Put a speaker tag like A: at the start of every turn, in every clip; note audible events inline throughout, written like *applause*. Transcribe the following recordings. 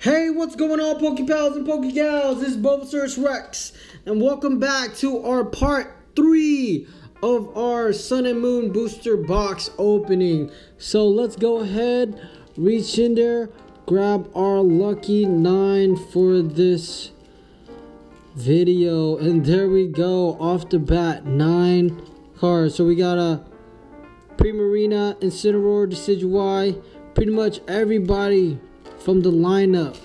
A: Hey, what's going on, Poke Pals and Poke Gals? This is Bulbasaurus Rex, and welcome back to our part three of our Sun and Moon booster box opening. So let's go ahead, reach in there, grab our lucky nine for this video, and there we go. Off the bat, nine cards. So we got a Primarina, Incineroar, Decidueye, pretty much everybody from the lineup.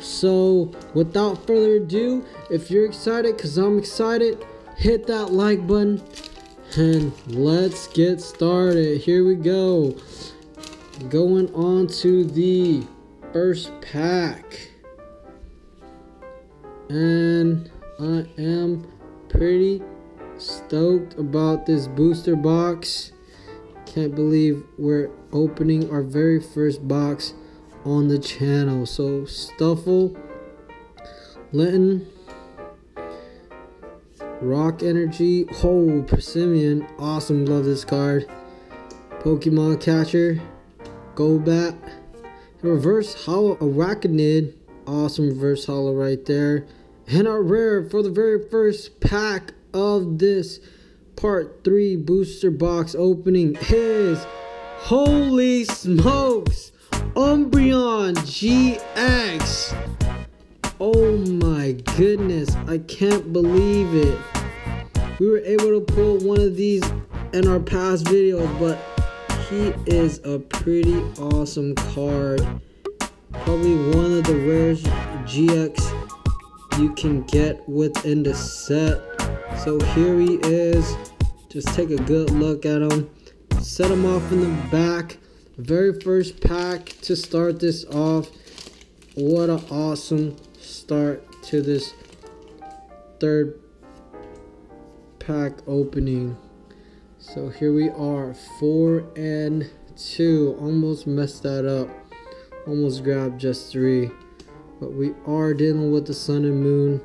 A: So without further ado, if you're excited, cause I'm excited, hit that like button and let's get started. Here we go. Going on to the first pack. And I am pretty stoked about this booster box. Can't believe we're opening our very first box on the channel. So Stufful, Linton, Rock Energy, oh Persimmon, awesome, love this card. Pokemon Catcher, Golbat, Reverse Hollow Araquanid, awesome reverse hollow right there. And our rare for the very first pack of this part 3 booster box opening is holy smokes Umbreon GX. Oh my goodness, I can't believe it. We were able to pull one of these in our past videos, but he is a pretty awesome card. Probably one of the rarest GX you can get within the set. So here he is. Just take a good look at him. Set him off in the back very first pack to start this off. What an awesome start to this third pack opening. So here we are, four and two. Almost messed that up. Almost grabbed just three. But we are dealing with the sun and moon.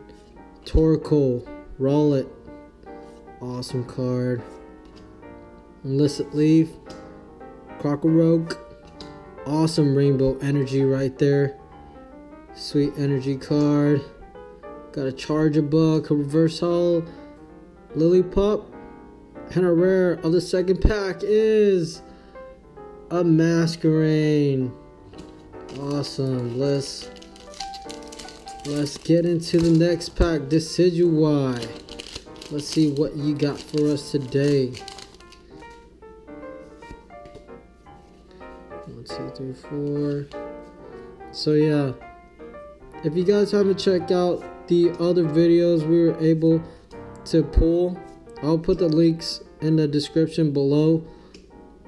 A: Torkoal, Rowlet. Awesome card. Illicit Leaf. Krokorok. Awesome rainbow energy right there. Sweet energy card. Got a Charjabug, a reverse hull, Lillipup. And a rare of the second pack is a Masquerain. Awesome. Let's let's get into the next pack. Decidueye. Let's see what you got for us today. Three, four. So yeah, if you guys haven't checked out the other videos we were able to pull, I'll put the links in the description below.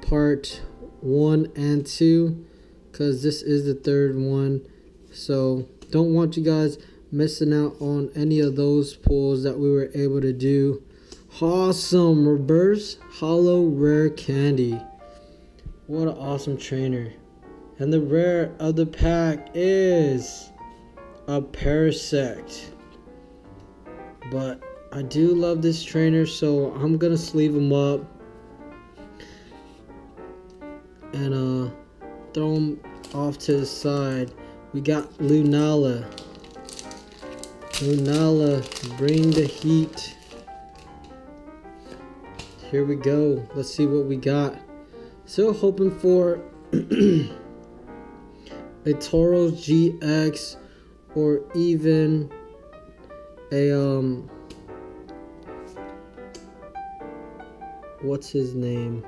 A: Part one and two, because this is the third one. So don't want you guys missing out on any of those pulls that we were able to do. Awesome reverse hollow rare candy. What an awesome trainer. And the rare of the pack is a Parasect. But I do love this trainer, so I'm gonna sleeve him up and uh, throw him off to the side. We got Lunala. Lunala, bring the heat. Here we go. Let's see what we got. Still hoping for *clears throat* a Tauros GX or even a um what's his name?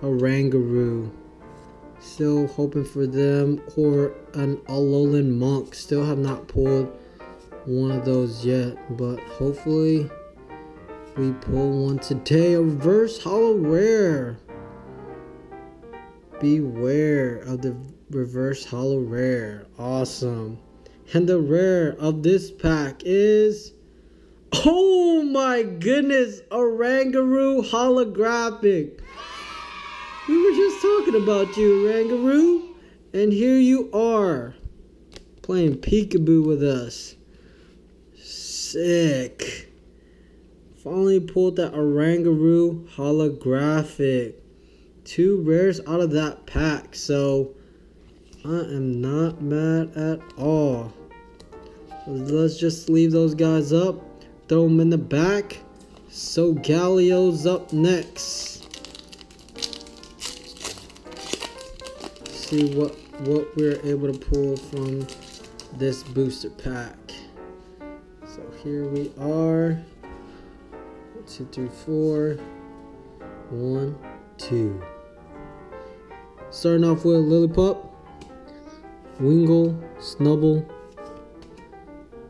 A: Oranguru. Still hoping for them or an Alolan Muk. Still have not pulled one of those yet, but hopefully we pull one today. A reverse hollow rare. Beware of the reverse hollow rare. Awesome. And the rare of this pack is. Oh my goodness! Oranguru holographic. We were just talking about you, Oranguru. And here you are. Playing peekaboo with us. Sick. Finally pulled that Oranguru holographic. Two rares out of that pack. So I am not mad at all. Let's just leave those guys up. Throw them in the back. Solgaleo's up next. See what what we're able to pull from this booster pack. So here we are. Two, three, four. One, two. Starting off with Lillipup, Wingull, Snubbull,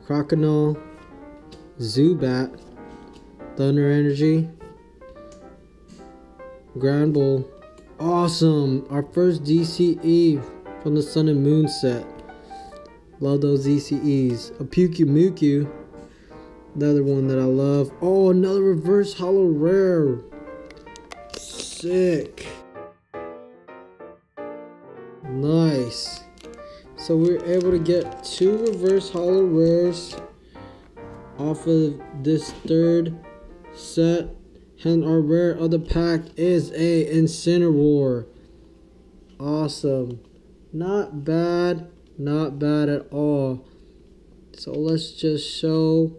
A: Croconaw, Zubat, Thunder Energy, Granbull. Awesome! Our first DCE from the Sun and Moon set. Love those DCEs. A Pyukumuku. Another one that I love. Oh, another reverse hollow rare. Sick. Nice. So we are able to get two reverse hollow rares off of this third set. And our rare of the pack is a Incineroar. Awesome. Not bad. Not bad at all. So let's just show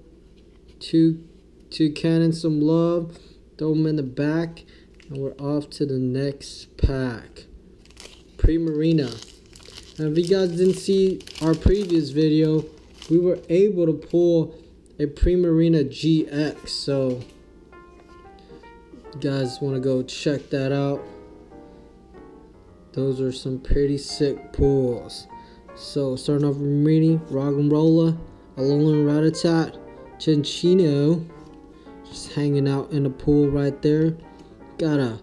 A: two Toucannons some love. Throw them in the back. And we're off to the next pack. Primarina. Now if you guys didn't see our previous video, we were able to pull a Primarina GX. So you guys want to go check that out. Those are some pretty sick pulls. So starting off with Mini, Roggenrola, Alolan Rattata, Cinccino, just hanging out in the pool right there. Got a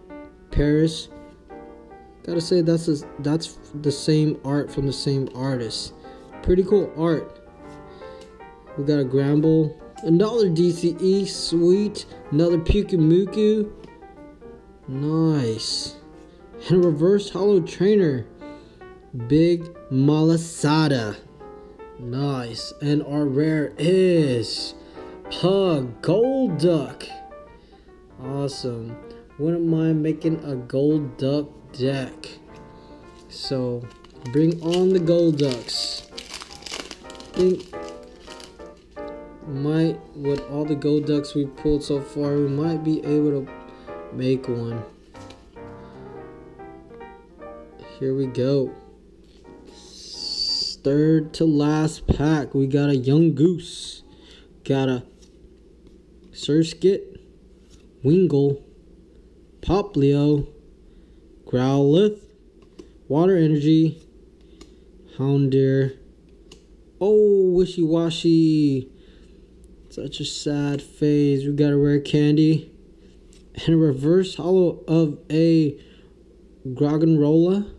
A: Paras. Gotta say that's a, that's the same art from the same artist. Pretty cool art. We got a Granbull, another DCE, sweet, another Pyukumuku. Nice. And a reverse hollow trainer. Big Malasada. Nice. And our rare is a Golduck. Awesome. Wouldn't mind making a Golduck deck. So bring on the Golducks. I think might with all the Golducks we pulled so far, we might be able to make one. Here we go. Third to last pack, we got a Yungoos. got a Surskit, Wingull, Popplio, Growlithe, Water Energy, Houndour. Oh, Wishiwashi. Such a sad phase. We got a rare candy and a reverse hollow of a Roggenrola.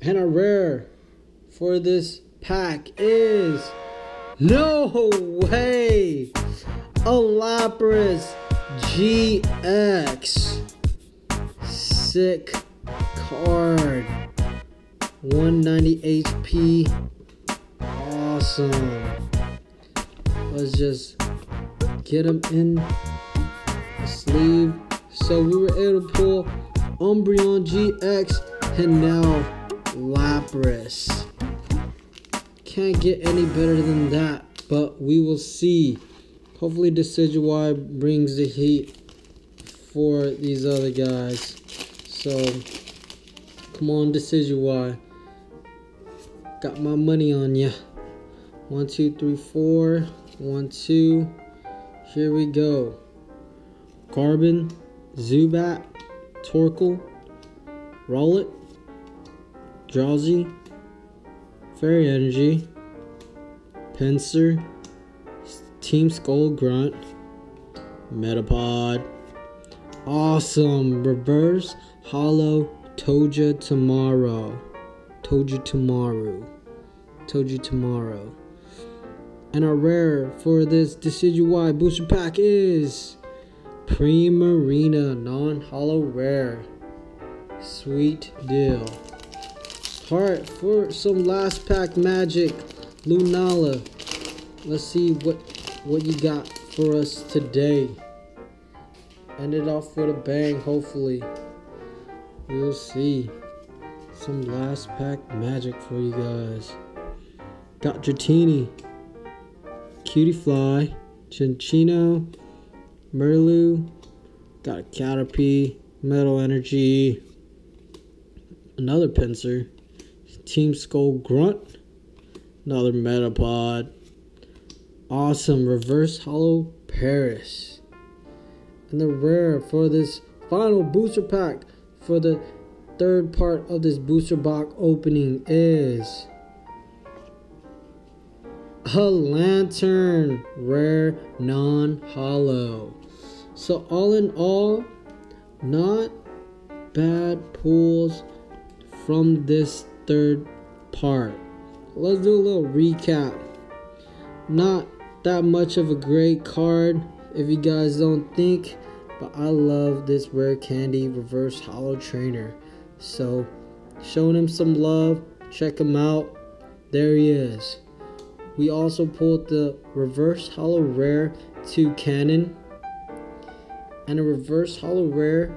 A: And a rare for this pack is no way a Lapras GX. Sick card. 190 HP. Awesome. Let's just get him in the sleeve. So we were able to pull Umbreon GX and now Lapras. Can't get any better than that, but we will see. Hopefully Decidueye brings the heat for these other guys. So, come on Decidueye. Got my money on ya. One, two, three, four. One, two. Here we go. Carbon, Zubat, Torkoal, Rowlet, Drowzee, Fairy Energy, Pinsir, Team Skull Grunt, Metapod. Awesome. Reverse Hollow Toja Tomorrow. Toja Tomorrow. Toja Tomorrow. And our rare for this Decidueye booster pack is Primarina non-hollow rare. Sweet deal. Alright, for some last pack magic, Lunala. Let's see what what you got for us today. End it off with a bang, hopefully. We'll see. some last pack magic for you guys. Got Dratini, Cutiefly, Cinccino, Merlu, got a Caterpie, Metal Energy, another Pinsir, Team Skull Grunt, another Metapod, awesome reverse hollow Paras. And the rare for this final booster pack for the third part of this booster box opening is a Lanturn rare non-hollow so all in all not bad pulls from this third part. Let's do a little recap. Not that much of a great card if you guys don't think but i love this rare candy reverse hollow trainer. So showing him some love check him out. There he is. We also pulled the reverse hollow rare Toucannon and a reverse hollow rare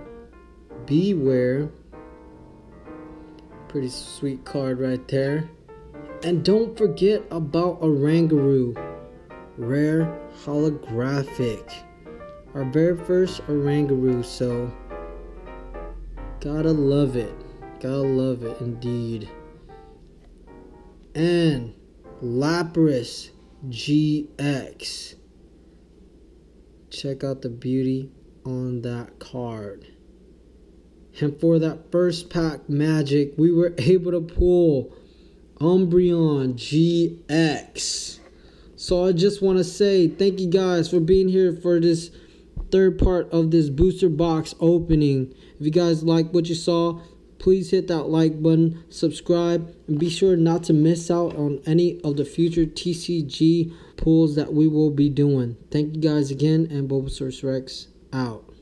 A: beware. Pretty sweet card right there. And don't forget about Oranguru rare holographic our very first Oranguru so gotta love it gotta love it indeed and Lapras GX. Check out the beauty on that card. And for that first pack magic, we were able to pull Umbreon GX. So I just want to say thank you guys for being here for this third part of this booster box opening. If you guys like what you saw, please hit that like button, subscribe, and be sure not to miss out on any of the future TCG pulls that we will be doing. Thank you guys again, and Bulbasaurus Rex out.